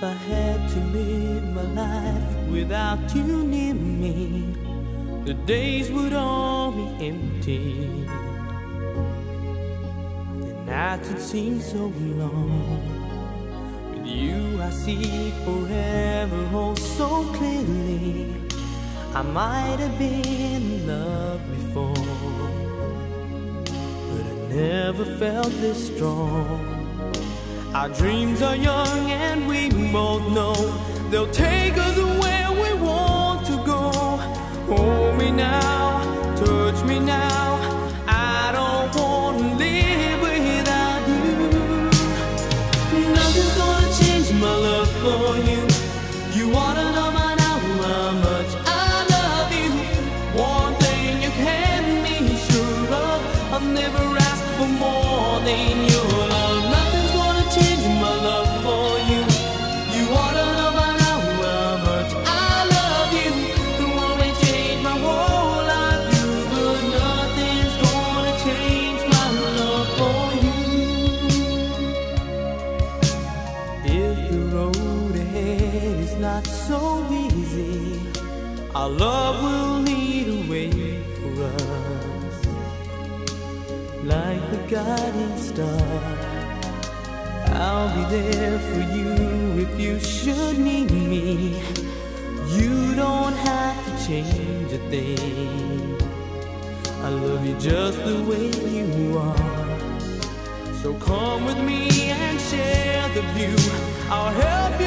to live my life without you near me, the days would all be empty. The nights would seem so long. With you, I see forever oh so clearly. I might have been in love before, but I never felt this strong. Our dreams are young and we both know they'll take us where we want to go. Hold me now, touch me now. Our love will lead a way for us. Like the guiding star, I'll be there for you if you should need me. You don't have to change a thing. I love you just the way you are. So come with me and share the view. I'll help you.